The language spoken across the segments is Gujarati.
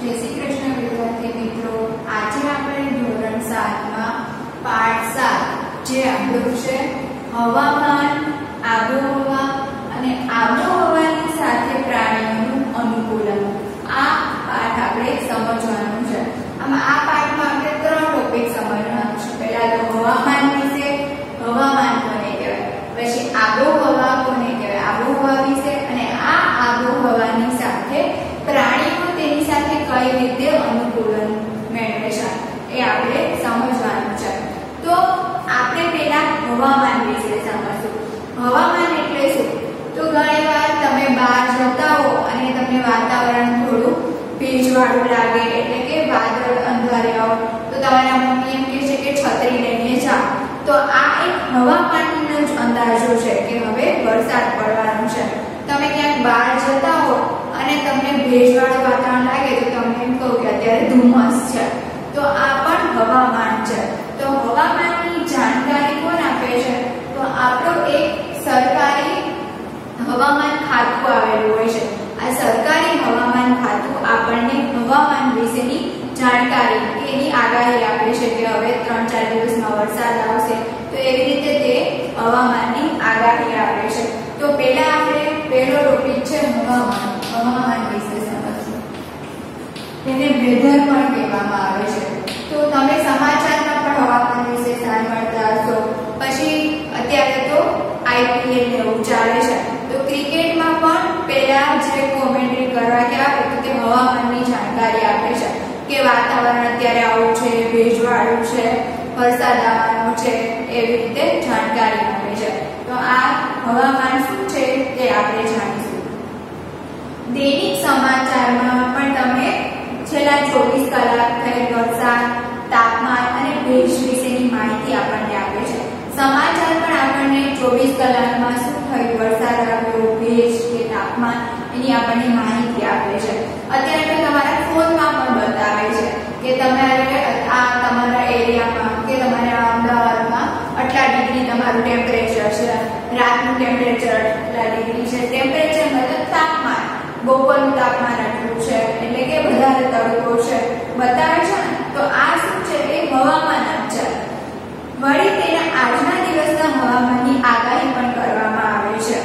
જય શ્રી કૃષ્ણ વિદ્યાર્થી મિત્રો. આજે આપણે ધોરણ સાતમાં પાઠ સાત જે આપણું છે હવામાન, આબોહવા અને આબોહવાની સાથે પ્રાણીઓનું અનુકૂલન આ પાઠ આપણે સમજવાનું છે આમાં આ પાઠમાં આપણે ત્રણ ટોપિક સમજવાના છે પહેલા તો હવામાન વિશે હવામાન કોને કહેવાય પછી આબોહવા કોને કહેવાય આબોહવા વિશે અને આ આબોહવાની સાથે પ્રાણીઓ તેની સાથે કઈ રીતે અનુકૂલન મેળવે છે એ આપણે સમજવાનું છે તો આપણે પહેલા હવામાન વિશે સમજશું. હવામાન એટલે શું? તો ઘણીવાર તમે બહાર જતા હો અને તમને વાતાવરણ થોડું ભેજવાળું લાગે, એટલે કે વાદળ અંધાર્યા તો તમારા મમ્મી એમ કહે છે કે છત્રી લઈને જાઓ. તો આ એક હવામાનનો જ અંદાજો છે કે હવે વરસાદ પડવાનો છે. તમે ક્યાંક બહાર જતા હો અને તમને ભેજવાળું વાતાવરણ લાગે, તો તમને એમ કહું કે અત્યારે ધુમ્મસ છે. તો આ પણ હવામાન છે. તો હવામાનની જાણકારી આપણો એક સરકારી હવામાન ખાતું આવેલું હોય છે. આ સરકારી હવામાન ખાતું આપણને હવામાન વિશેની જાણકારી એની આગાહી આપે છે કે હવે ત્રણ ચાર દિવસમાં વરસાદ આવશે. તો એવી રીતે તે હવામાનની આગાહી આપે છે. તો પહેલા આપણે પહેલો ટોપિક છે હવામાન હવામાન વિશે સમજવું તેને વેધર પણ કહેવામાં આવે છે. તો તમે સમાચારમાં પણ હવામાન વિશે સાંભળતા અત્યારે તો આઈપીએલ એવું ચાલે છે. તો ક્રિકેટમાં પણ પહેલા જે કોમેન્ટ્રી કરવા કે આવે તો તે હવામાનની જાણકારી આપે છે કે વાતાવરણ અત્યારે આવું છે, ભેજવાળું છે, વરસાદ આવવાનો છે, એવી રીતે જાણકારી આપે છે. તો આ હવામાન શું છે તે આપણે જાણીશું. દૈનિક સમાચારમાં પણ તમે છેલ્લા ચોવીસ કલાક થયેલ વરસાદ, તાપમાન અને ભેજ વિશેની માહિતી આપણને આપે છે. સમાચાર ચોવીસ કલાકમાં શું થયું? વરસાદ આવ્યો, ભેજ કે તાપમાન? એની આપણને માહિતી આપે છે. અત્યારે તમારા ફોનમાં પણ બતાવે છે કે તમારે આ તમારા એરિયામાં કે તમારા અમદાવાદમાં આટલા ડિગ્રી તમારું ટેમ્પરેચર છે. રાતનું ટેમ્પરેચર આટલા ડિગ્રી છે. ટેમ્પરેચર મતલબ તાપમાન. બપોરનું તાપમાન આટલું છે. એટલે કે વધારે તડકો છે. બતાવે છે ને? તો આ શું છે? એ હવામાન વળી તેના આજના દિવસના હવામાનની આગાહી પણ કરવામાં આવે છે.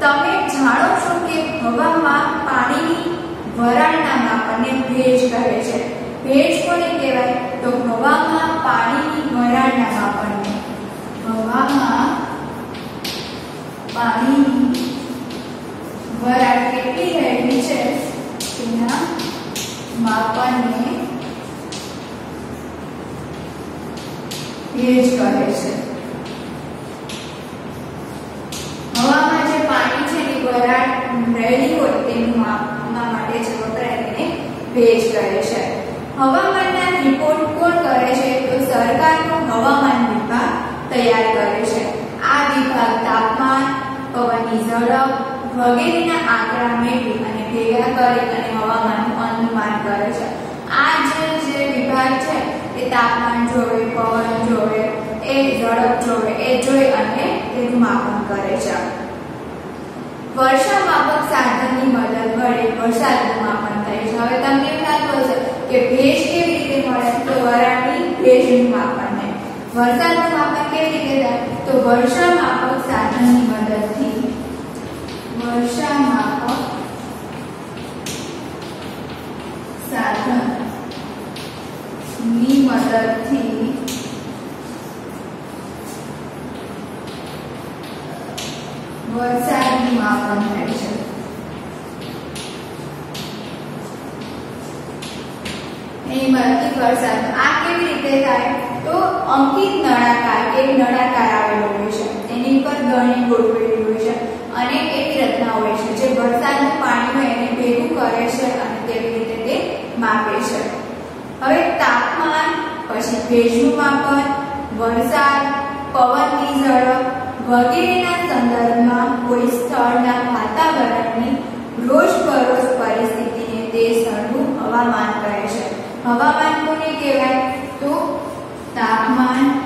તમે જાણો છો કે હવામાં પાણીની વરાળના માપને ભેજ કહે છે. ભેજ કોને કહેવાય? તો હવામાં પાણીની વરાળના માપનને. હવામાં પાણીની વરાળ કેટલી રહેલી છે? તેના માપનને ભેજ કહે છે. હવામાં જે પાણી છે એની વરાળ રહેલી હોય તેનું માપવા માટે જે વપરાય તેને ભેજ કહે છે. હવામાનના રિપોર્ટ કોણ કરે છે? તો સરકારનો હવામાન વિભાગ તૈયાર કરે છે. આ વિભાગ તાપમાન, પવનની ઝડપ, વગેરેના આંકડા મેળવી અને ભેગા કરી અને હવામાનનું અનુમાન કરે છે. આ જે વિભાગ છે એ તાપમાન જોવે, પવન જોવે, એ ઝડપ જોવે, એ જોઈ અને તેનું માપન કરે છે. વર્ષા માપક સાધનની મદદ વડે વરસાદનું માપન થાય છે. હવે તમને એમ લાગતું હશે કે ભેજ કેવી રીતે મળે તો વરાળની ભેજનું માપન થાય વરસાદનું માપન કેવી રીતે થાય? તો વર્ષા માપક સાધનની મદદથી વર્ષા માપક સાધનની મદદથી. વરસાદનું માપન થાય અંકિત નળાકાર કે નળાકાર આવેલો હોય છે. એની પર ગણી ગોઠવેલી હોય છે અને એક રચના હોય છે જે વરસાદનું પાણી એને ભેગું કરે છે અને તેવી રીતે તે માપે છે. હવે તાપમાન પછી ભેજનું માપન વરસાદ પવનની ઝડપ વગેરેના સંદર્ભમાં કોઈ સ્થળના વાતાવરણની રોજબરોજ પરિસ્થિતિને તે સ્થળનું હવામાન કહે છે. હવામાન કોને કહેવાય? તો તાપમાન,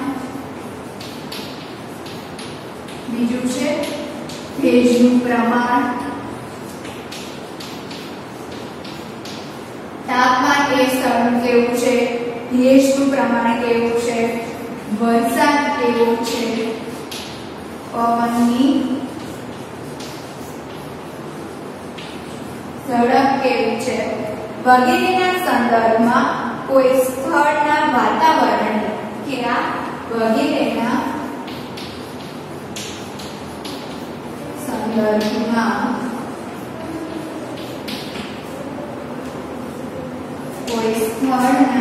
બીજું છે ભેજનું પ્રમાણ. તાપમાન એ સ્થળનું કેવું છે? ભેજનું પ્રમાણ કેવું છે? વરસાદ કેવો છે? પવનની ઝડપ કેવી છે? વગેરેના સંદર્ભમાં કોઈ સ્થળના વાતાવરણ કે આ વગેરેના સંદર્ભમાં કોઈ સ્થળના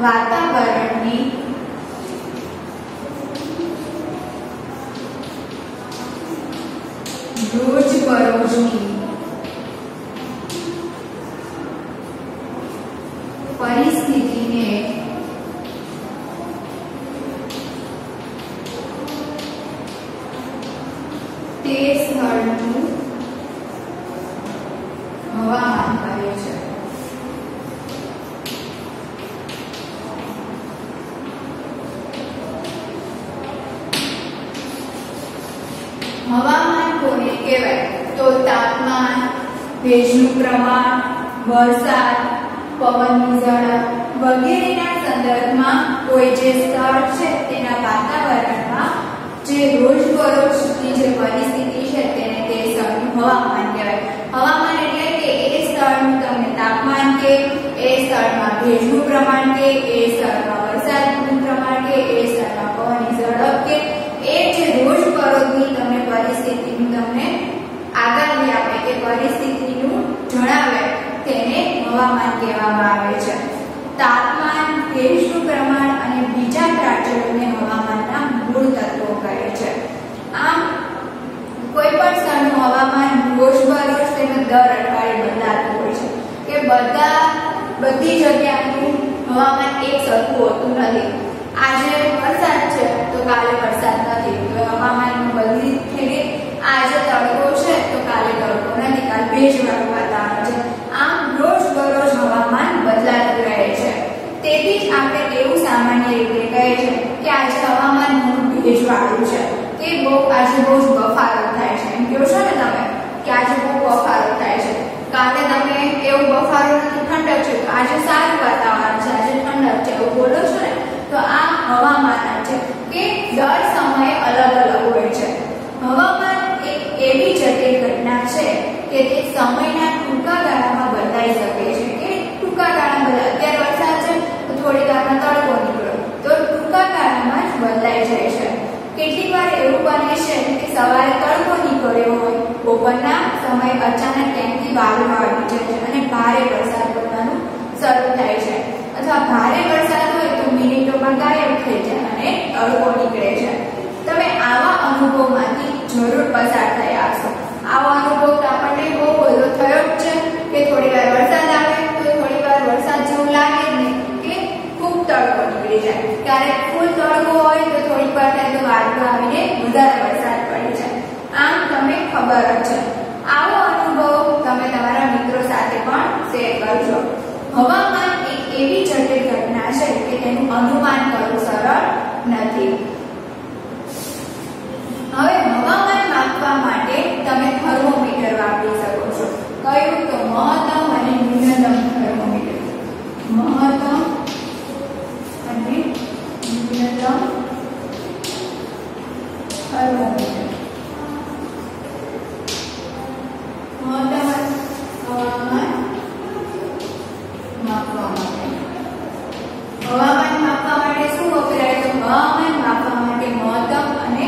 વાતાવરણની રોજબરોજની પરિસ્થિતિને તે સ્થળનું હવામાન કહે છે હવામાન કોને કહેવાય તો તાપમાન ભેજનું પ્રમાણ વરસાદ પવનની ઝડપ વગેરેના સંદર્ભમાં કોઈ જે સ્થળ છે તેના વાતાવરણમાં જે રોજબરોજની જે પરિસ્થિતિ છે તેને તે સ્થળનું હવામાન કહેવાય. હવામાન એટલે કે એ સ્થળનું તમને તાપમાન કે, એ સ્થળમાં ભેજનું પ્રમાણ કે, એ સ્થળમાં વરસાદનું પ્રમાણ કે, એ સ્થળમાં પવનની ઝડપ કે, એ જે રોજબરોજની તમને પરિસ્થિતિનું તમને આગાહી આપે કે પરિસ્થિતિનું જણાવે. તેને હવામાન કહેવામાં આવે છે. તાપમાન, ભેજનું પ્રમાણ અને બીજા પ્રાચલોને હવામાનના મૂળ તત્વો કહે છે. આમ, કોઈ પણ સ્થળનું હવામાન રોજબરોજ તેમજ દર અઠવાડિયે બદલાતું હોય છે. કે બધા, બધી જગ્યાનું હવામાન એક સરખું હોતું નથી. આજે વરસાદ છે, તો કાલે વરસાદ નથી. તો હવામાન બદલી થઈ ગઈ આજે તડકો છે તો કાલે તડકો નથી કાલે ભેજવાળું વાતાવરણ છે આમ રોજ બરોજ હવામાન બદલાતું રહે છે તેથી જ આપણે એવું સામાન્ય રીતે કહે છે કે આજે હવામાન ઘણું ભેજવાળું છે કે બહુ આજે બહુ જ બફારો થાય છે એમ કહો છો ને તમે કે આજે બહુ બફારો થાય છે કાલે તમે એવું બફારો નથી ઠંડક છે તો આજે સારું વાતાવરણ છે આજે ઠંડક બોલો છો ને? તો આ હવામાન છે કે દર સમયે અલગ અલગ હોય છે. હવામાન એક એવી જટિલ ઘટના છે કે તે સમયના ટૂંકા ગાળામાં બદલાઈ શકે છે. કે ટૂંકા ગાળામાં અત્યારે વરસાદ છે, તો થોડી વારમાં તડકો નીકળ્યો. તો ટૂંકા ગાળામાં જ બદલાઈ જાય છે. કેટલીક વાર એવું બને છે કે સવારે તડકો નીકળ્યો હોય, બપોરના સમયે અચાનક ક્યાંકથી વાદળ આવી જાય છે અને ભારે વરસાદ પડવાનું શરૂ થાય છે. અથવા ભારે વરસાદ હોય તો મિનિટોમાં ગાયબ થઈ જાય અને તડકો નીકળે છે. તમે આવા અનુભવમાંથી જરૂર પસાર થયા હશો. આવો અનુભવ તો આપણને બહુ બધો થયો જ છે કે થોડી વાર વરસાદ આવે તો થોડી વાર વરસાદ જેવું લાગે જ નહીં કે ખૂબ તડકો નીકળી જાય. ક્યારેક ફૂલ તડકો હોય તો થોડીક વાર થાય તો વાદળો આવીને વધારે વરસાદ પડે છે. આમ તમને ખબર જ છે. આવો અનુભવ તમે તમારા મિત્રો સાથે પણ શેર કરજો. હવામાન એવી જટિલ ઘટના છે કે તેનું અનુમાન કરવું સરળ નથી. હવે હવામાન માપવા માટે તમે થર્મોમીટર વાપરી શકો છો. કયું તો મહત્તમ અને ન્યૂનતમ થર્મોમીટર. મહત્તમ અને ન્યૂનતમ થર્મોમીટર મહત્તમ હવામાન માપવા માટે હવામાન માપવા માટે શું વપરાય તો હવામાન માપવા માટે મહત્તમ અને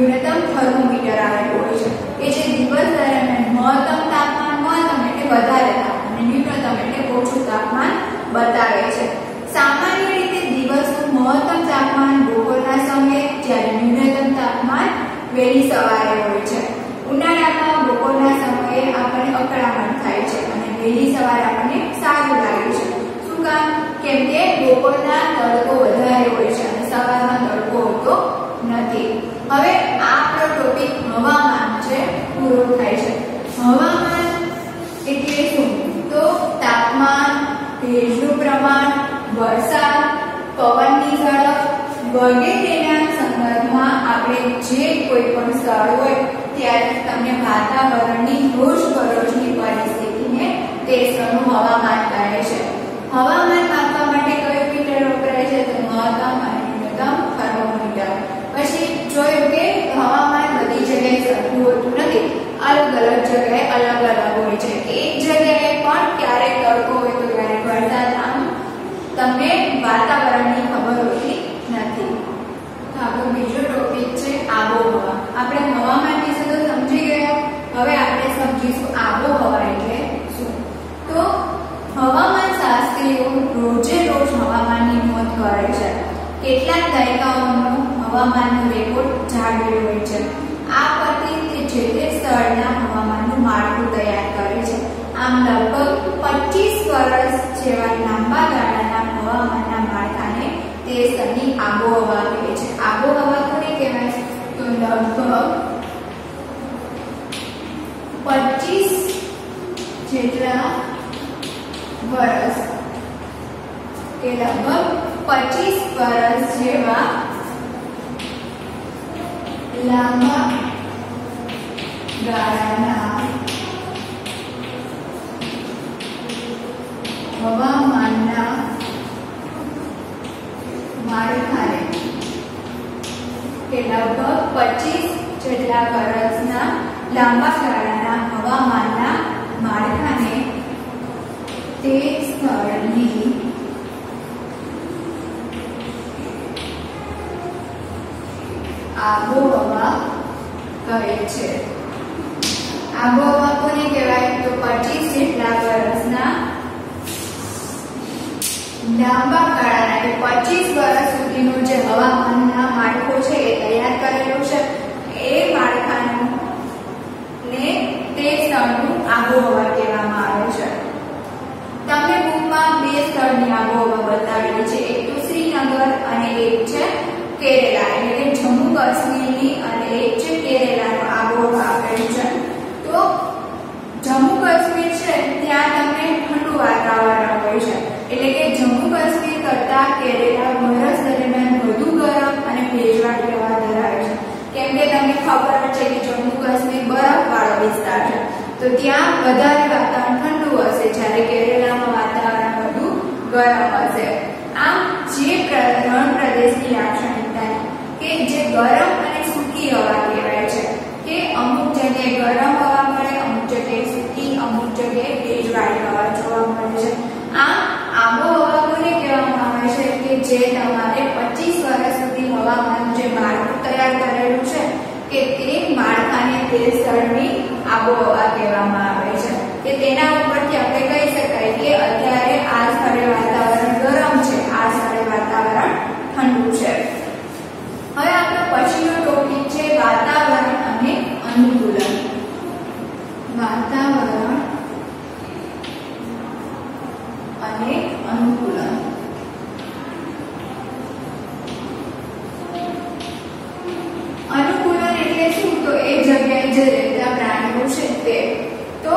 ન્યૂનતમ થર્મોમીટર આવેલું હોય છે. કે જે દિવસ દરમિયાન મહત્તમ તાપમાન મહત્તમ એટલે વધારે તાપમાન અને ન્યૂનતમ એટલે ઓછું તાપમાન બતાવે છે. સામાન્ય રીતે દિવસનું મહત્તમ તાપમાન બપોરના સમયે જ્યારે ન્યૂનતમ તાપમાન વહેલી સવારે હોય છે. ઉનાળામાં બપોરના સમયે આપણને અકળામણ થાય છે અને વહેલી સવારે આપણને સારું લાગે છે. શું કામ? કેમ કે બપોરના તડકો વધારે હોય છે અને સવારમાં તડકો હોતો નથી. હવે છે પૂરો થાય છે. હવામાન એટલે શું? તો તાપમાન, ભેજનું પ્રમાણ, વરસાદ, પવનની ઝડપ વગેરેના સંદર્ભમાં આપણે જે કોઈ પણ સ્થળ હોય ત્યારે તમને વાતાવરણની રોજબરોજની પરિસ્થિતિને તે સમૂહ હવામાન કહે છે. હવામાન માપવા માટે કયો મીટર વપરાય છે તો મહત્તમ અને ન્યૂનતમ થર્મોમીટર પછી જોયું કે હવામાન બધી જગ્યાએ સરખું હોતું નથી અલગ અલગ જગ્યાએ અલગ અલગ હોય છે એક જગ્યાએ પણ ક્યારેક તડકો હોય તો ક્યારેક વરસાદ આમ તમને વાતાવરણની ખબર હોતી નથી તો આપણો બીજો ટોપિક છે આબોહવા આપણે હવામાન વિશે તો સમજી ગયા હવે આપણે સમજીશું આબોહવા એટલે શું તો હવામાન શાસ્ત્રીઓ રોજે રોજ હવામાનની નોંધ કરે છે. કેટલાક દાયકાઓનો હવામાનનો રેકોર્ડ જાળવેલો હોય છે. આ પરથી તે જે તે સ્થળના હવામાનનું માળખું તૈયાર કરે છે. આમ લગભગ પચીસ વર્ષ જેવા લાંબા ગાળાના હવામાનના માળખાને તે સ્થળની આબોહવા કહે છે આબોહવા કોને કહેવાય તો લગભગ પચીસ જેટલા વર્ષ કે લગભગ પચીસ વર્ષ જેવા લાંબા ગાળાના હવામાનના માળખાને કે લગભગ પચીસ જેટલા વર્ષના લાંબા ગાળાના હવામાનના માળખાને તે સ્થળની આબોહવા કહે છે. આબોહવા કોને કહેવાય? તો પચીસ જેટલા વર્ષના લાંબા ગાળાના કે પચીસ વર્ષ સુધીનું જે હવામાનના માળખું છે એ તૈયાર કરેલું છે. એ માળખાનું ને તે સ્થળનું આબોહવા કહેવામાં આવે છે. તમને બુકમાં બે સ્થળની આબોહવા બતાવેલી છે. એક તો શ્રીનગર અને એક છે કેરેલા એટલે કે જમ્મુ કાશ્મીરની અને એક છે કેરેલાનો આબોહવા છે. તો જમ્મુ કાશ્મીર છે, ત્યાં તમને ઠંડુ વાતાવરણ હોય છે. એટલે કે જમ્મુ કાશ્મીર કરતા કેરેલા વર્ષ દરમિયાન વધુ ગરમ અને ભેજવાળું કહેવા ધરાવે છે. કેમ કે તમને ખબર છે કે જમ્મુ કાશ્મીર બરફવાળો વિસ્તાર છે. તો ત્યાં વધારે વાતાવરણ ઠંડુ હશે, જ્યારે કેરેલામાં વાતાવરણ વધુ ગરમ હશે. આમ જે રણ પ્રદેશની લાક્ષણિકતા કે જે ગરમ અને સૂકી હવા કહેવાય છે. કે અમુક જગ્યાએ ગરમ હવા મળે, અમુક જગ્યાએ સૂકી, અમુક જગ્યાએ ભેજવાળી હવા જોવા મળે છે. આ આબોહવા કોને કહેવામાં આવે છે કે જે તમારે 25 વર્ષ સુધી હવામાન જે માળખું તૈયાર કરેલું છે, કે તે માળખાને તે સ્થળની આબોહવા કહેવામાં આવે છે. કે તેના ઉપરથી આપણે કહી શકાય કે અત્યારે આ સ્થળે વાતાવરણ ગરમ છે આ સ્થળે વાતાવરણ ઠંડુ છે હવે આપણો પછીનો ટોપિક છે વાતાવરણ અને અનુકૂલન વાતાવરણ અને અનુકૂલન અનુકૂલન એટલે શું તો એ જગ્યાએ જે રહેતા પ્રાણીઓ છે તે તો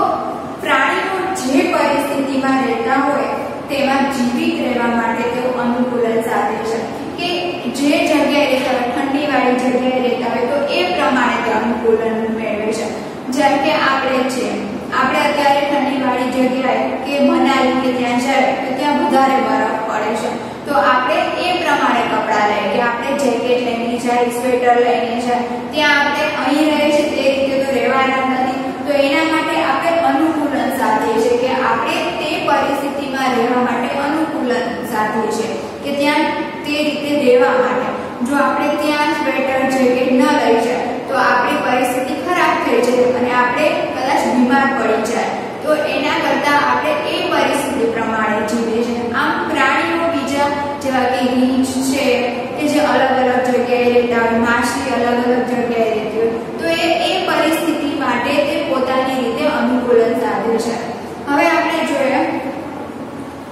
પ્રાણીઓ જે પરિસ્થિતિમાં રહેતા હોય તેમાં જીવિત રહેવા માટે તેઓ અનુકૂલન સાધે છે કે જે જગ્યાએ રહેતા હોય ઠંડી વાળી જગ્યાએ રહેતા હોય તો એ પ્રમાણે મેળવે છે. જેમ કે આપણે છે, આપણે અત્યારે ઠંડી વાળી જગ્યાએ કે મનાલી કે ત્યાં જાય, તો ત્યાં વધારે બરફ પડે છે. તો આપણે એ પ્રમાણે કપડાં લઈએ કે આપણે જેકેટ લઈને જાય, સ્વેટર લઈને જાય, ત્યાં આપણે અહીં રહે છે, તે રીતે તો રહેવાના નથી. તો એના માટે આપણે અનુકૂલન સાધીએ છીએ કે આપણે તે પરિસ્થિતિમાં રહેવા માટે અનુકૂલન સાધીએ છીએ કે ત્યાં તે રીતે રહેવા માટે. જો આપણે ત્યાં સ્વેટર, જેકેટ ન લઈ જાય તો આપણી પરિસ્થિતિ ખરાબ થઈ જાય અને આપણે કદાચ બીમાર પડી જાય. તો એના કરતાં આપણે એ પરિસ્થિતિ પ્રમાણે જીવીએ છીએ. આમ પ્રાણીઓ બીજા જેવા કે રીંછ છે, કે જે અલગ અલગ જગ્યાએ રહેતા હોય, માછલી અલગ અલગ જગ્યાએ રહેતી હોય, તો એ એ પરિસ્થિતિ માટે તે પોતાની રીતે અનુકૂલન સાધે છે. હવે આપણે જોઈએ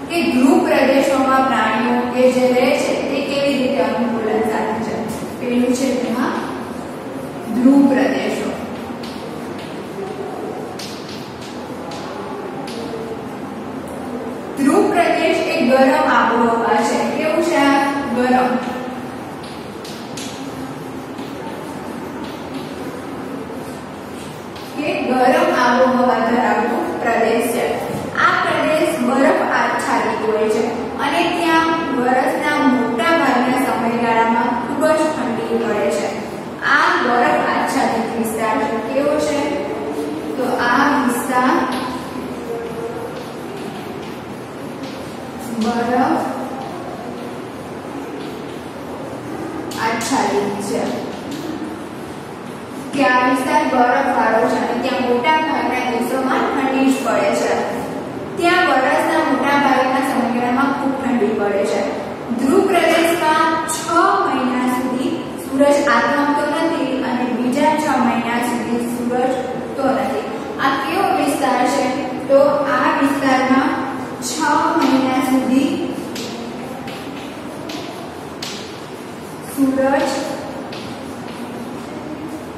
કે ધ્રુવ પ્રદેશોમાં પ્રાણીઓ કે જે રહે છે, તે કેવી રીતે અનુકૂલન સાધે છે. પેલું છે તેમાં ધ્રુવ પ્રદેશો ધ્રુવ પ્રદેશ એ ગરમ આબોહવા છે કેવું છે આ ગરમ આબોહવા ધરાવતો પ્રદેશ છે આ પ્રદેશ બરફ આચ્છાદિત હોય છે અને ત્યાં વર્ષના મોટા ભાગના સમયગાળામાં ખૂબ જ ઠંડી પડે છે આ બરફ આચ્છાદિત વિસ્તાર છે કેવો છે તો આ વિસ્તાર બરફ આચ્છાદિત છે કે આ વિસ્તાર બરફ વાળો છે અને ત્યાં મોટા ભાગના દિવસોમાં ઠંડી જ પડે છે ત્યાં વર્ષના મોટા ભાગના સમયગાળામાં ખૂબ ઠંડી પડે છે ધ્રુવ પ્રદેશમાં છ મહિના સુધી સૂરજ આથમતો નથી અને બીજા છ મહિના સુધી સૂરજ તો નથી આ કેવો વિસ્તાર છે તો આ વિસ્તારમાં છ મહિના સુધી સૂરજ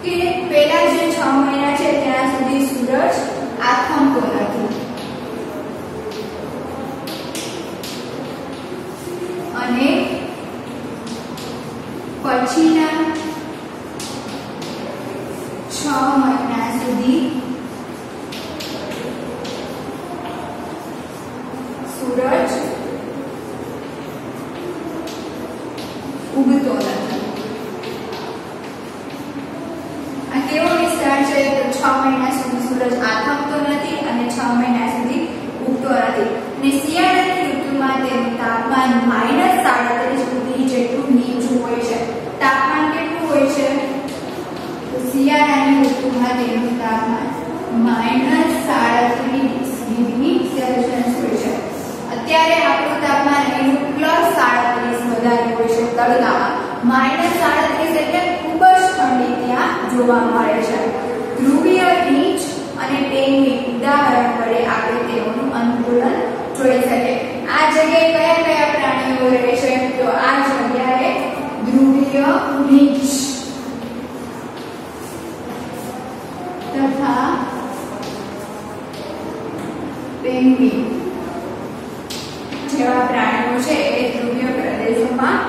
કે પેલા જે છ મહિના છે ત્યાં સુધી સૂરજ આથમતો નથી અને પછીના છ મહિના સુધી સૂરજ ઉગતો નથી આ કેવો વિસ્તાર છે મહિના સુધી સૂરજ આથમતો નથી અને છ મહિના સુધી ઉગતો નથી. અને શિયાળાની ઋતુમાં તેનું તાપમાન માઇનસ સાડત્રીસ ડિગ્રી જેટલું નીચું હોય છે. તાપમાન કેટલું હોય છે? શિયાળાની ઋતુમાં તેનું તાપમાન માઇનસ સાડત્રીસ ડિગ્રી સેલ્સિયસ હોય છે. અત્યારે આપણું તાપમાન એનું પ્લસ સાડત્રીસ વધારે હોય છે તડકામાં માઇનસ સાડત્રીસ એટલે ખૂબ જ ઠંડી ત્યાં જોવા મળે છે. ધ્રુવીય રીંછ અને ટેનની ઉદાહરણ વડે આપણે તેઓનું અનુકૂલન જોઈ શકીએ. આ જગ્યાએ કયા કયા પ્રાણીઓ રહે છે? તો આ જગ્યાએ ધ્રુવીય રીંછ તથા પેંગ્વિન જેવા પ્રાણીઓ છે એ ધ્રુવીય પ્રદેશોમાં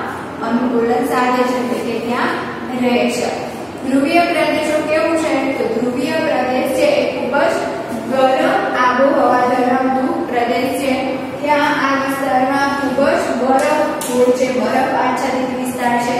અનુકૂલન સાધે છે એટલે કે ત્યાં રહે છે. ધ્રુવીય પ્રદેશો કેવું છે? તો ધ્રુવીય પ્રદેશ છે એ ખૂબ જ ગરમ આબોહવા ધરાવતું પ્રદેશ છે. ત્યાં આ વિસ્તારમાં ખૂબ જ બરફ હોય છે. બરફ આચ્છાદિત વિસ્તાર છે.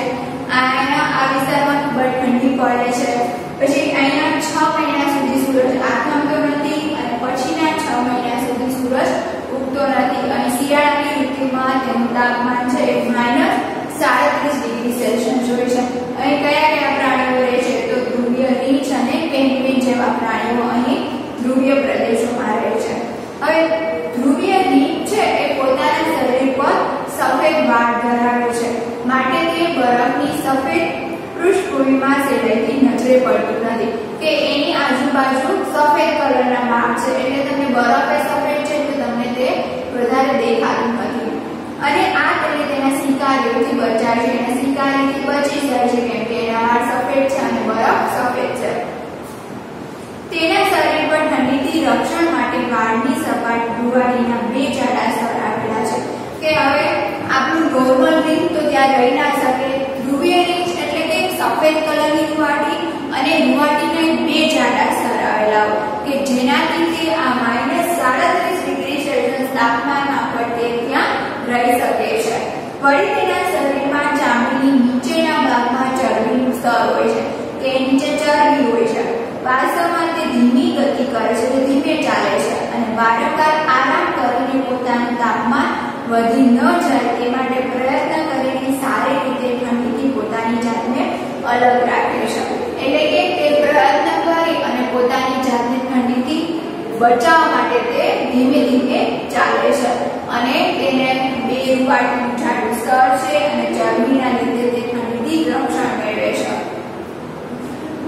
અહીંયા આ વિસ્તારમાં ખૂબ જ ઠંડી પડે છે. પછી અહીંયા છ મહિના સુધી સૂરજ આથમતો નથી અને પછીના છ મહિના સુધી સૂરજ ઉગતો નથી. અને શિયાળાની ઋતુમાં તેનું તાપમાન છે માઇનસ સાડત્રીસ ડિગ્રી સેલ્સિયસ હોય છે. અહીં કયા કયા પ્રાણીઓ રહે છે તો ધ્રુવીય રીંછ અને પેન્ગ્વિન જેવા પ્રાણીઓ અહીં ધ્રુવીય પ્રદેશોમાં રહે છે. હવે ધ્રુવીય રીંછ છે એ પોતાના શરીર પર સફેદ વાળ ધરાવે છે. માટે તે બરફની સફેદ પૃષ્ઠભૂમિમાં સહેલાઈથી નજરે પડતું નથી. કે એની આજુબાજુ સફેદ કલરના માપ છે. એટલે તમને બરફ એ સફેદ છે તો તમને તે વધારે દેખાતું નથી. અને આ તેને બચાય છે અને શિકારીથી બચી જાય છે કેમ કે એના વાળ સફેદ છે અને બરફ સફેદ છે. તેના શરીર પર ઠંડીથી રક્ષણ માટે વાળની સપાટ ભુવાડીના બે જાડા સ્તર આવેલા છે. કે હવે આપણું નોર્મલ રીંગ તો ત્યાં રહી ના શકે. ધ્રુવીય રીંગ એટલે કે સફેદ કલરની રૂવાટી અને રૂવાટીના બે જાડા સ્તર આવેલા કે જેનાથી તે આ માઇનસ સાડત્રીસ ડિગ્રી સેલ્સિયસ તાપમાનમાં પણ તે ત્યાં રહી શકે છે. વળી તેના શરીરમાં ચામડીની નીચેના ભાગમાં ચરબીનું સ્તર હોય છે, કે નીચે ચરબી હોય છે. વાસ્તવમાં તે ધીમી ગતિ કરે છે તે ધીમે ચાલે છે અને વારંવાર આરામ કરીને પોતાનું તાપમાન વધી ન જાય તે માટે પ્રયત્ન કરીને સારી રીતે ઠંડીથી પોતાની જાતને અલગ રાખે છે એટલે કે તે પ્રયત્ન કરી અને પોતાની જાતને ઠંડીથી બચાવવા માટે તે ધીમે ધીમે ચાલે છે અને તેને બે જાડું સ્તર છે અને ચરબીના લીધે તે ઠંડીથી રક્ષણ મેળવે છે.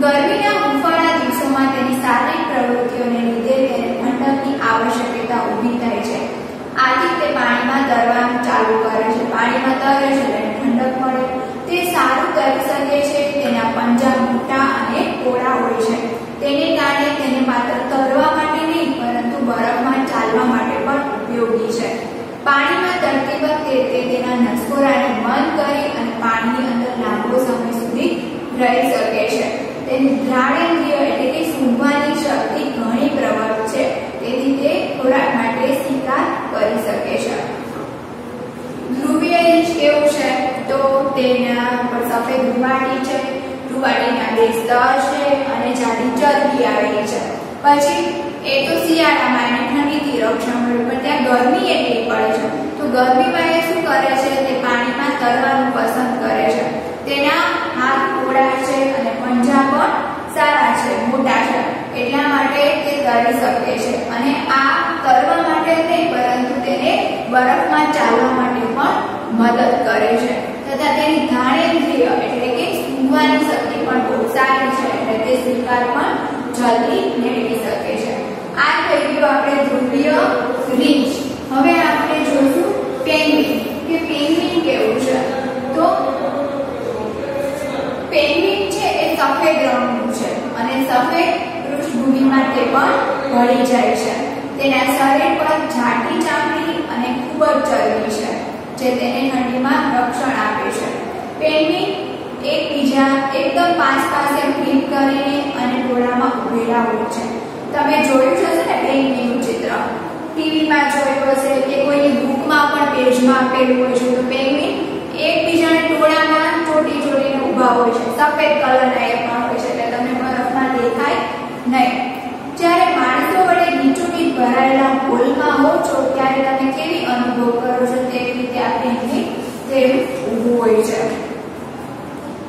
ગરમીના હુંફાળા દિવસોમાં તેની શારીરિક પ્રવૃત્તિઓને લીધે તેને ઠંડકની આવશ્યકતા ઊભી થાય છે. આથી તે પાણીમાં તરવાનું ચાલુ કરે છે. પાણીમાં તરે છે તેને ઠંડક મળે તે સારું કરી શકે છે. તેના પંજા મોટા અને કોરા હોય છે. તેને કારણે તેને માત્ર તરવા માટે નહીં, પરંતુ બરફમાં ચાલવા માટે પણ ઉપયોગી છે. પાણીમાં તરતી વખતે તેના નસકોરાને બંધ કરી અને પાણીની અંદર લાંબો સમય સુધી રહી શકે છે. તેની ઘ્રાણેન્દ્રિય એટલે કે સૂંઘવાની શક્તિ ઘણી પ્રબળ છે. તેથી તે ખોરાક માટે શિકાર કરી શકે છે. ધ્રુવીય રીંછ કેવું છે? તો તેના પર સફેદ રૂવાટી છે. રૂવાટીના બે સ્તર છે અને જાડી ચરબી આવેલી છે. પછી એ તો શિયાળામાં એને ઠંડીથી રક્ષણ મળ્યું, પણ ત્યાં ગરમી એટલી પડે છે. તો ગરમીમાં એ શું કરે છે? તે પાણીમાં તરવાનું પસંદ કરે છે. તેના હાથ પોળા છે અને પંજા પણ સારા છે, મોટા છે. એટલા માટે તે તરી શકે છે. અને આ તરવા માટે નહીં, પરંતુ તેને બરફમાં ચાલવા માટે પણ મદદ કરે છે. તથા તેની ઘાણેન્દ્રિય એટલે કે સૂંઘવાની શક્તિ પણ બહુ સારી છે, એટલે તે શિકાર પણ જલ્દી મેળવી શકે છે. આ થઈ ગયું આપણે ધ્રુવીય રીંછ. હવે આપણે જોઈશું પેંગ્વિન કે પેંગ્વિન કેવું છે? તો પેંગ્વિન છે એ સફેદ રંગનું છે અને સફેદ પૃષ્ઠભૂમિ માટે પણ ભળી જાય છે. તેના શરીર પર જાડી ચામડી અને ખૂબ જ ચરબી છે, જે તેને ઠંડીમાં રક્ષણ આપે છે. પેંગ્વિન એકબીજા એકદમ પાસ પાસે ફ્લિપ કરીને અને ટોળામાં ઉભેલા હોય છે. તમે જોયું હશે ને પેંગ્વિનનું ચિત્ર? ટીવીમાં જોયું હશે કે કોઈની બુકમાં પણ પેજમાં આપેલું હોય છે. તો પેંગ્વિન એકબીજાને ટોળામાં ચોટી જોડીને ઊભા હોય છે. સફેદ કલરના પણ હોય છે. એટલે તમને બરફમાં દેખાય નહીં. જ્યારે માણસો વડે ગીચોગીચ ભરાયેલા હોલમાં હો છો, ત્યારે તમે કેવી અનુભવ કરો છો તેવી રીતે આ પેંગ્વિન તેમ ઊભું હોય છે.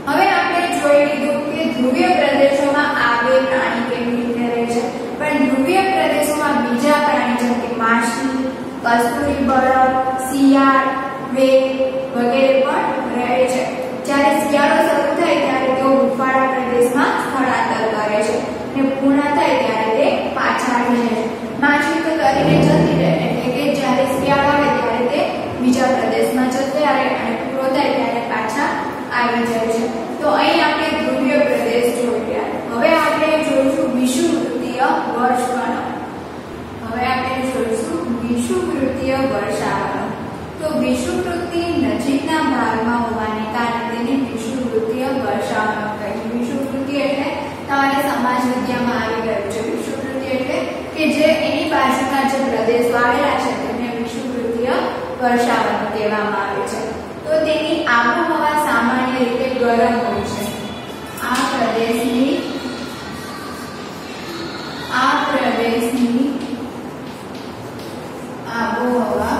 હવે આપણે જોઈ લીધું કે ધ્રુવીય પ્રદેશોમાં આવે પ્રાણી કેવી રીતે રહે છે પણ ધ્રુવીય પ્રદેશોમાં બીજા પ્રાણી જેમ કે માછલી કસ્તુરી બળદ શિયાળ વેગ વગેરે પણ રહે છે. જ્યારે શિયાળો શરૂ થાય ત્યારે તેઓ હુંફાળા પ્રદેશમાં સ્થળાંતર કરે છે અને પૂર્ણ થાય ત્યારે તે પાછા આવી જાય છે માછલી તો તરીને જતી રહે એટલે કે જ્યારે શિયાળો આવે ત્યારે તે બીજા પ્રદેશમાં જતી રહે અને પૂરો થાય ત્યારે પાછા આવી જાય છે તો અહીં આપણે ધ્રુવીય પ્રદેશ જોયા હવે આપણે જોઈશું વિષુવવૃત્તીય વર્ષગણો હવે આપણે જોઈશું વિષુવવૃત્તીય વર્ષાવરણ તો વિષુવવૃત્તિ નજીકના ભાગમાં હોવાને કારણે તેને વિષુવવૃત્તીય વર્ષાવરણ કહે છે વિષુવવૃત્તિ એટલે તમારે સમાજ વિદ્યામાં આવી ગયું છે વિષુવવૃત્તિ એટલે કે જે એની બાજુના જે પ્રદેશો આવેલા છે તેને વિષુવવૃત્તીય વર્ષાવરણ કહેવામાં આવે છે તો તેની આબોહવા સામાન્ય રીતે ગરમ હોય છે આ પ્રદેશની આ પ્રદેશની આબોહવા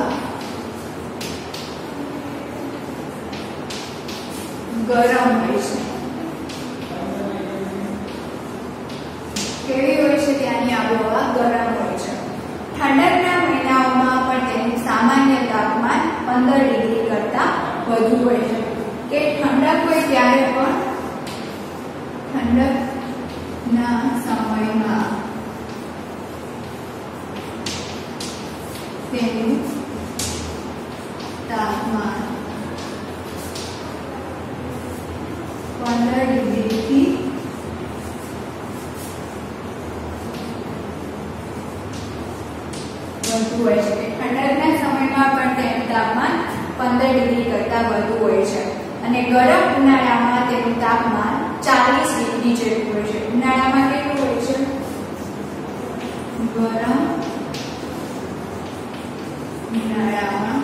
ગરમ હોય છે. કેવી હોય છે ત્યાંની આબોહવા? ગરમ હોય છે. ઠંડકના મહિનાઓમાં પણ તેનું સામાન્ય તાપમાન પંદર ડિગ્રી કરતાં વધુ હોય છે. કે ઠંડક હોય ત્યારે પણ ઠંડકના સમયમાં તેનું તાપમાન પંદર ડિગ્રીથી વધુ હોય છે ઠંડકના સમયમાં પણ તેનું તાપમાન પંદર ડિગ્રી કરતાં વધુ હોય છે અને ગરમ ઉનાળામાં તેનું તાપમાન ચાલીસ ડિગ્રી જેટલું હોય છે ઉનાળામાં કેટલું હોય છે ગરમ ઉનાળામાં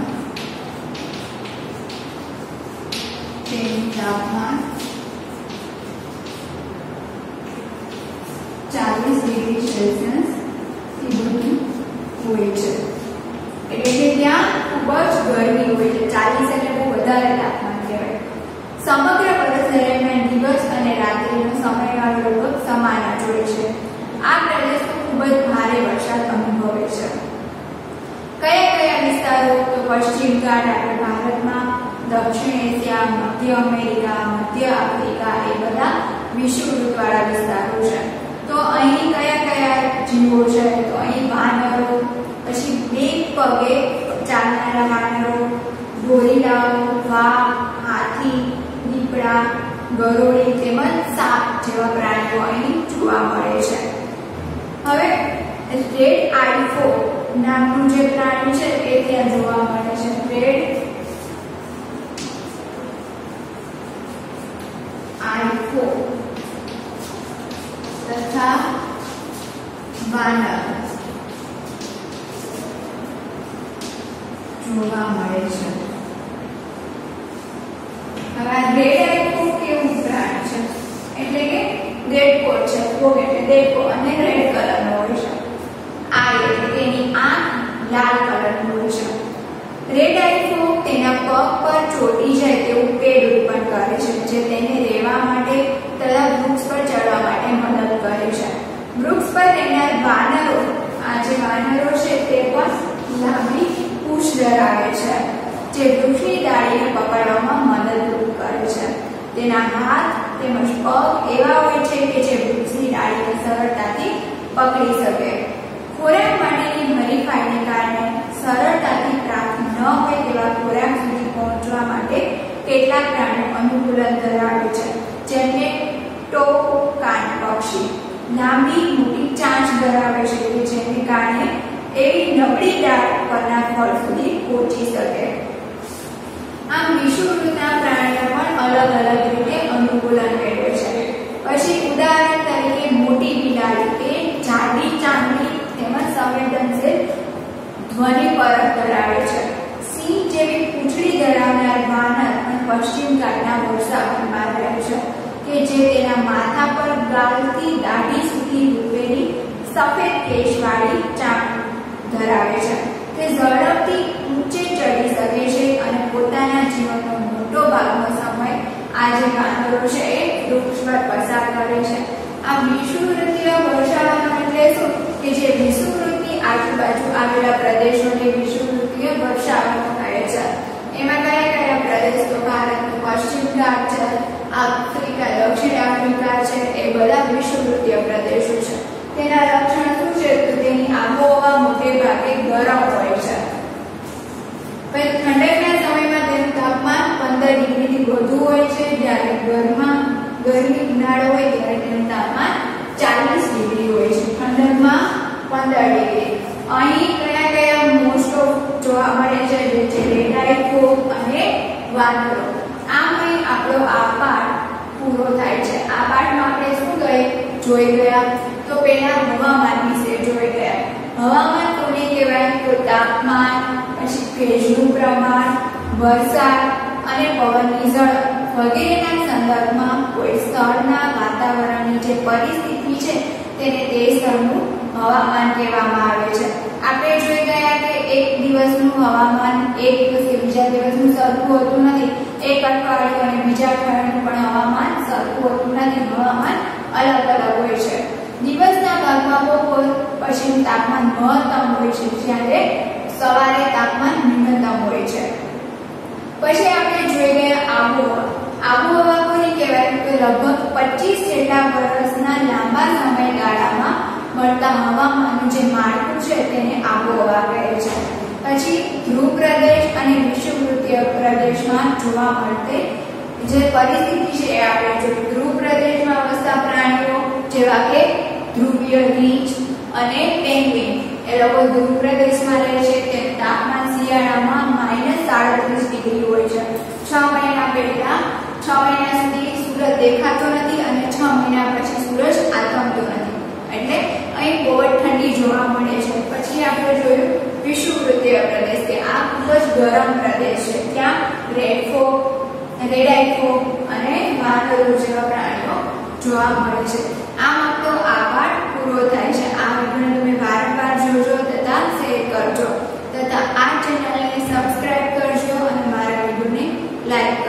ચાલીસ ડિગ્રી સેલ્સિયસથી વધુ હોય છે એટલે કે ત્યાં ખૂબ જ ગરમી હોય છે ચાલીસ એટલે બહુ વધારે તાપમાન કહેવાય સમગ્ર વર્ષ દરમિયાન દિવસ અને રાત્રિનો સમયગાળો લગભગ સમાન જ હોય છે આ પ્રદેશમાં ખૂબ જ ભારે વરસાદ અનુભવે છે કયા કયા વિસ્તારો તો પશ્ચિમ ઘાટ આપણે ભારતમાં, દક્ષિણ એશિયા, મધ્ય અમેરિકા, મધ્ય આફ્રિકા એ બધા વિષુવવૃત્તવાળા વિસ્તારો છે. તો અહીં કયા કયા જીવો છે? તો અહીં વાનરો, પછી બે પગે ચાલનારા વાનરો, ગોરીલાઓ, વાઘ, હાથી, દીપડા, ગરોળી તેમજ સાપ જેવા પ્રાણીઓ અહીં જોવા મળે છે. હવે રેડ આઈફો નામનું જે પ્રાણી છે એ ત્યાં જોવા મળે છે રેડ આઈફો તથા વાનર જોવા મળે છે એમાં રેડ આઈ ફોક કેવું પ્રાણી છે એટલે કે રેડ કોટ છે ફોક એટલે દેડકો અને રેડ કલરનો હોય છે આ એટલે કે એની આંખ લાલ કલરની હોય છે રેડ આઈફોક તેના પગ પર ચોટી જાય તેવું પેડ ઉત્પન્ન કરે છે, જે તેને રહેવા માટે તથા વૃક્ષ પર ચડવા માટે મદદ કરે છે. વૃક્ષ પર રહેનાર વાનરો, આ જે વાનરો છે તે પણ લાંબી પૂંછ ધરાવે છે, જે વૃક્ષની ડાળીને પકડવામાં મદદરૂપ કરે છે. તેના હાથ તેમજ પગ એવા હોય છે કે જે વૃક્ષની ડાળીને સરળતાથી પકડી શકે. ખોરાક માટેની હરીફાઈને કારણે સરળતાથી પ્રાપ્ત ન હોય તેવા ખોરાક સુધી પહોંચવા માટે પ્રાણીઓ અનુકૂલન ધરાવે છે, જેમ કે ટોકાન પક્ષી. લાંબી, મોટી ચાંચ ધરાવે છે કે જેને કારણે એવી નબળી ડાળ પરના ફળ સુધી પહોંચી શકે. આમ વિષુવૃતના પ્રાણીઓ પણ અલગ અલગ રીતે અનુકૂલન મેળવે છે. પછી ઉદાહરણ તરીકે મોટી બિલાડી એ જાડી ચામડી તેમજ સંવેદનશીલ ધ્વનિ પરત ધરાવે છે. સિંહ જેવી પૂંછડી ધરાવનાર વાનર પશ્ચિમ ઘાટના વર્ષાવનમાં રહે છે કે જે તેના માથા પર ગાલથી દાઢી સુધી રૂપેલી સફેદ કેશવાળી ચાંપ ધરાવે છે. તે ઝડપથી ઊંચે ચડી શકે છે અને પોતાના જીવનનો મોટો ભાગનો સમય આ જે વાનરો છે એ વૃક્ષ પર પસાર કરે છે. આ વિષુવવૃત્તીય વર્ષાવન એટલે શું? કે જે વિષુવૃત્તિ આજુબાજુ આવેલા પ્રદેશોને વિષુવવૃત્તીય વર્ષાવનો કહે છે એમાં કયા તો ભારતનો પશ્ચિમ ઘાટ છે, આફ્રિકા, દક્ષિણ આફ્રિકા છે, એ બધા વિષુવવૃત્તીય પ્રદેશો છે. તેના લક્ષણ શું છે? તો તેની આબોહવા મોટે ભાગે ગરમ હોય છે. ઠંડકના સમયમાં તેનું તાપમાન પંદર ડિગ્રીથી વધુ હોય છે. જ્યારે ગરમા, ગરમી ઉનાળો હોય ત્યારે તેનું તાપમાન ચાલીસ ડિગ્રી હોય છે. ઠંડકમાં પંદર ડિગ્રી. અહીં કયા કયા મોસ્ટ ઓફ જોવા મળે છે? જે છે રેડાઈ અને વાનરો આમ અહીં આપણો આ પાઠ પૂરો થાય છે. આ પાઠમાં આપણે શું ગયે જોઈ ગયા? તો પહેલા હવામાન વિશે જોઈ ગયા. હવામાન કોને કહેવાય? તો તાપમાન, પછી ભેજનું પ્રમાણ, વરસાદ અને પવનની ઝડપ. વગેરેના સંદર્ભમાં કોઈ સ્થળના વાતાવરણની જે પરિસ્થિતિ છે, તેને તે સ્થળનું હવામાન કહેવામાં આવે છે. આપણે જોઈ ગયા કે એક દિવસનું હવામાન, એક દિવસ બીજા દિવસનું સરખું હોતું નથી. એક અઠવાડિયું અને બીજા અઠવાડિયાનું પણ હવામાન સરખું હોતું નથી. હવામાન અલગ અલગ હોય છે. દિવસના ભાગમાં બપોર, પછીનું તાપમાન મહત્તમ હોય છે, જ્યારે સવારે તાપમાન ન્યૂનતમ હોય છે. પછી આપણે જોઈ ગયા આબોહવા. આબોહવા કોને કહેવાય? કે લગભગ પચીસ જેટલા વર્ષના લાંબા સમયગાળામાં મળતા હવામાનનું જે માળખું છે તેને આબોહવા કહે છે. પછી ધ્રુવ પ્રદેશ અને વિષુવૃત્તીય પ્રદેશમાં જોવા મળતી જે પરિસ્થિતિ છે એ આપણે જોઈ. ધ્રુવ પ્રદેશમાં વસતા પ્રાણીઓ જેવા કે ધ્રુવીય રીંછ અને પેંગ્વિન, એ લોકો ધ્રુવ પ્રદેશમાં રહે છે. તે તાપમાન શિયાળામાં માઇનસ સાડત્રીસ ડિગ્રી હોય છે. છ મહિના પહેલા, છ મહિના સુધી સૂરજ દેખાતો નથી અને છ મહિના પછી સૂરજ આથમતો નથી. એટલે આપણને બહુ ઠંડી જોવા મળે છે. પછી આપણે જોયું વિષુવૃત્તીય પ્રદેશ કે આ ખૂબ જ ગરમ પ્રદેશ છે. ત્યાં રેડફો રેડાઈફો અને વાનરો જેવા પ્રાણીઓ જોવા મળે છે. આમ આપણો આ પાઠ પૂરો થાય છે. આ વીડિયો તમે વારંવાર જોજો તથા શેર કરજો. તથા આ ચેનલને સબસ્ક્રાઈબ કરજો અને મારા વિડીયોને લાઈક